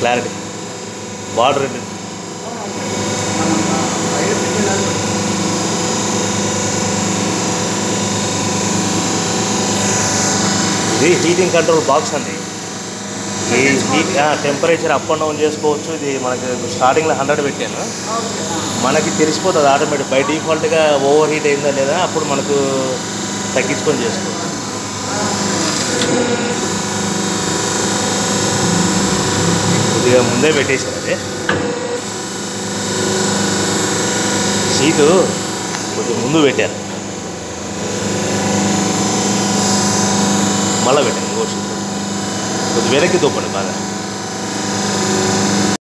Clarity border ఇది heating control box అండి. ఈ heat temperature up and down చేసుకోవచ్చు. ఇది మనకి స్టార్టింగ్లో హండ్రెడ్ పెట్టాను. మనకి తెలిసిపోతుంది ఆటోమేటిక్ బై డిఫాల్ట్గా ఓవర్ హీట్ అయిందా లేదా అప్పుడు మనకు తగ్గించుకొని చేసుకోవచ్చు. కొద్దిగా ముందే పెట్టేశారు అదే సీటు కొద్దిగా ముందు పెట్టారు మళ్ళీ పెట్టాను ఇంకో సీట్ కొద్దిగా వెనక్కి దొప్పండి బాగా